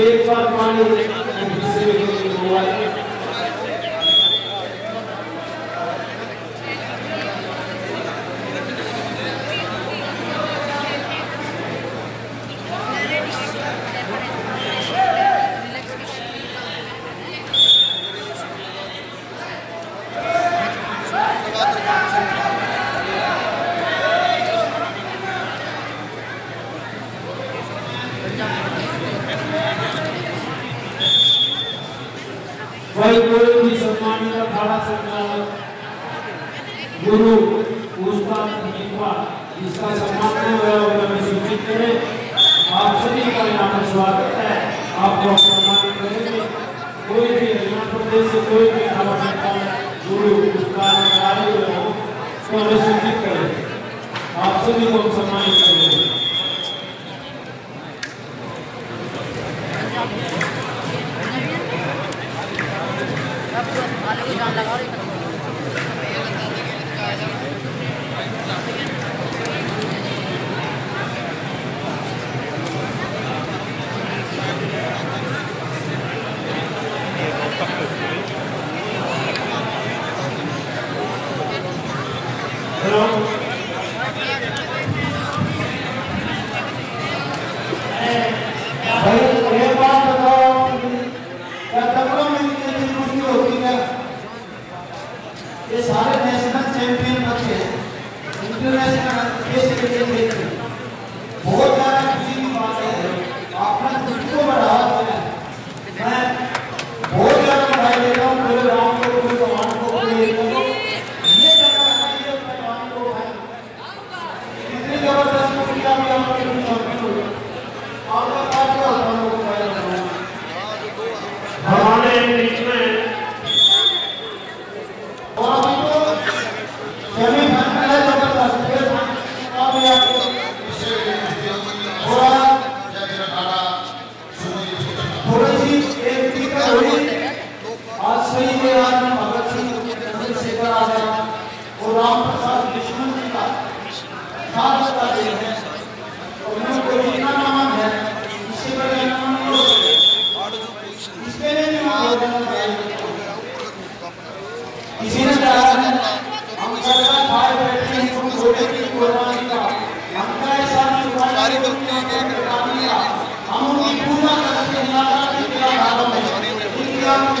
एक बार पानी हिस्से में भाई, कोई भी सम्मानित अखाड़ा संचालक गुरु उस्ताद दीपा, जिसका सम्मान नहीं हुआ होगा मैं सूचित करें। आप सभी का यहाँ पर स्वागत है। आपको सम्मानित करेंगे। कोई भी हरियाणा प्रदेश से कोई भी अखाड़ा संचालक गुरु उस्ताद हुए हो तो हमें सूचित करें। आप सभी को सम्मानित करेंगे हेलो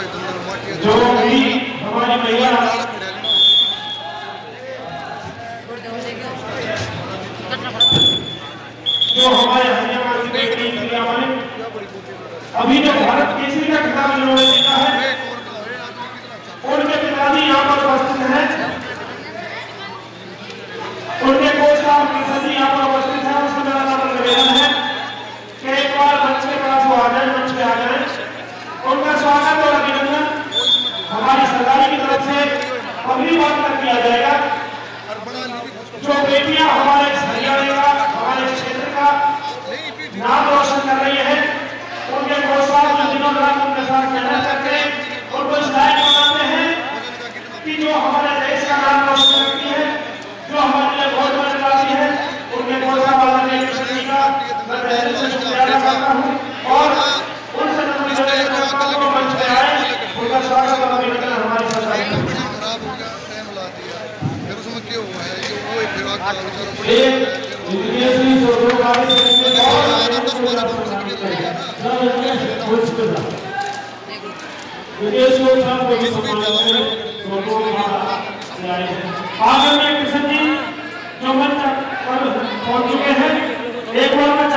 जो भी हमारी मैया जो हमारे हरियाणा अभी जो भारत केसरी का खिताब इन्होंने जीता है, उनके पिताजी यहाँ पर उपस्थित हैं उनके कोच का पिताजी यहाँ पर उपस्थित है उसमें मेरा नम्र निवेदन है कि एक बार मंच के पास वो आ जाए मंच पे आ जाए उनका स्वागत और अभिनंदन हमारी सरकारी की तरफ़ से अगली बार तक किया जाएगा। जो बेटियाँ हमारे हरियाणा का, हमारे क्षेत्र का नाम रोशन कर रही है, उनके प्रोत्साहन जो दिनों रात उनके साथ मेहनत करके उनको इस लायक बनाते हैं कि जो हमारे देश का नाम रोशन करती है, जो हमारे लिए बहुत बड़ी राशि है, उनके प्रोत्साहन वाला के मैं पहले से शुक्रिया करता हूँ और उनसे नम्र निवेदन करता हूँ कि मंच पे आए उनका स्वागत और अभिनंदन हमारी सरकार खराब हो गया टाइम ला दिया फिर उसमें क्या हुआ है ये वो एक फिर आगे एक विदेशी फोटोग्राफी करेंगे और विदेशियों का कोई सम्मान करें फ़ोटो आगे में कृष्ण जी जो पहुँच चुके हैं एक बार मैं